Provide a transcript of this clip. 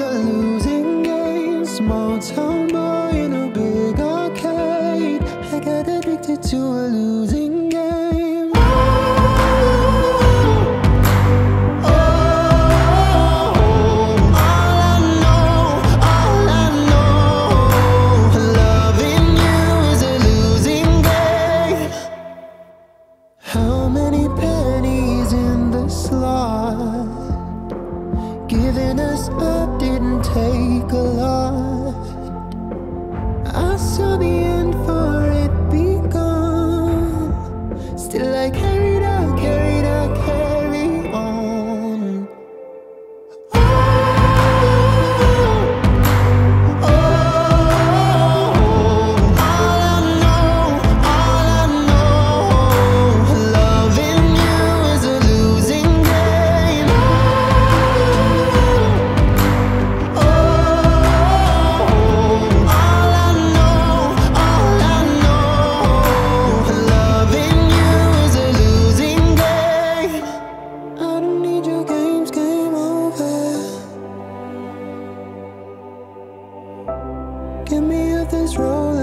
always a losing game. Small town boy in a big arcade. I got addicted to a losing game. Oh, all I know, all I know, loving you is a losing game. How many pennies in the slot? Giving us up take a lot. I saw the this coaster.